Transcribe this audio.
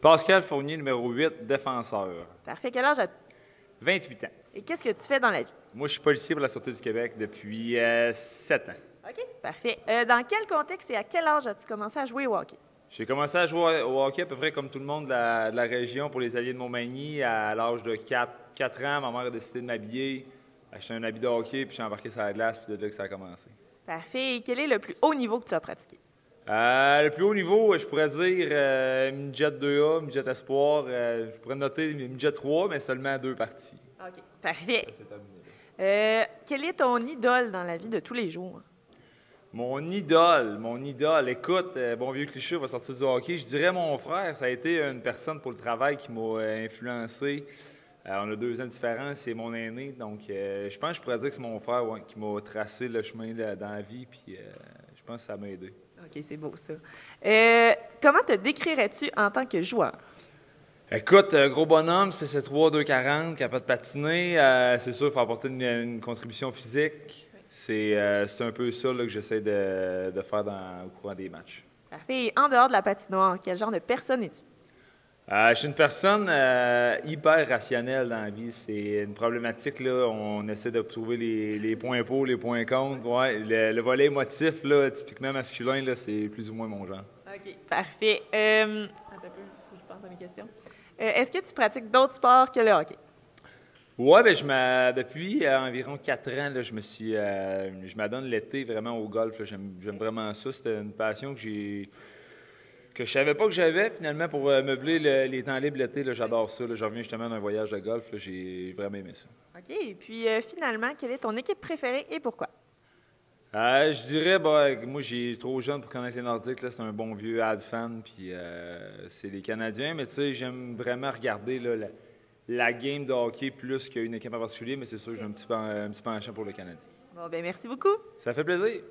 Pascal Fournier, numéro 8, défenseur. Parfait. Quel âge as-tu? 28 ans. Et qu'est-ce que tu fais dans la vie? Moi, je suis policier pour la Sûreté du Québec depuis euh, 7 ans. OK. Parfait. Euh, dans quel contexte et à quel âge as-tu commencé à jouer au hockey? J'ai commencé à jouer au hockey à peu près comme tout le monde de la, de la région pour les Alliés de Montmagny à l'âge de 4, 4 ans. Ma mère a décidé de m'habiller, acheter un habit de hockey, puis j'ai embarqué sur la glace, puis de là que ça a commencé. Parfait. Et quel est le plus haut niveau que tu as pratiqué? Euh, le plus haut niveau, je pourrais dire euh, midget 2A, midget espoir. euh, je pourrais noter midget 3, mais seulement à deux parties. OK. Parfait. Ça. Euh, quel est ton idole dans la vie de tous les jours? Mon idole, mon idole, écoute, bon vieux cliché va sortir du hockey. Je dirais mon frère, ça a été une personne pour le travail qui m'a influencé. Euh, on a deux ans de différence, c'est mon aîné, donc euh, je pense que je pourrais dire que c'est mon frère ouais, qui m'a tracé le chemin dans la vie, puis euh, je pense que ça m'a aidé. OK, c'est beau ça. Euh, comment te décrirais-tu en tant que joueur? Écoute, euh, gros bonhomme, c'est 3 240 capable de patiner. Euh, c'est sûr, il faut apporter une, une contribution physique. C'est euh, un peu ça là, que j'essaie de, de faire dans, au courant des matchs. Parfait. Et en dehors de la patinoire, quel genre de personne es-tu? Euh, je suis une personne euh, hyper rationnelle dans la vie. C'est une problématique, là. On essaie de trouver les, les points pour, les points contre. Ouais, le, le volet émotif, là, typiquement masculin, là, c'est plus ou moins mon genre. OK. Parfait. Euh, attends un peu, je pense à mes questions. Est-ce que tu pratiques d'autres sports que le hockey? Ouais, ben, je depuis environ quatre ans, là, je me suis, je m'adonne l'été vraiment au golf. j'aime vraiment ça. C'était une passion que j'ai, que je savais pas que j'avais finalement pour euh, meubler le- les temps libres l'été. là. J'adore ça. là. Je reviens justement d'un voyage de golf. là. J'ai vraiment aimé ça. OK. Et puis, euh, finalement, quelle est ton équipe préférée et pourquoi? Euh, je dirais, bah, moi, j'ai trop jeune pour connaître les Nordiques. là. C'est un bon vieux ad fan, puis euh, c'est les Canadiens. Mais tu sais, j'aime vraiment regarder là, la, la game de hockey plus qu'une équipe en particulier. Mais c'est sûr, j'ai un petit, pen- un petit penchant pour le Canadien. Bon, ben merci beaucoup. Ça fait plaisir.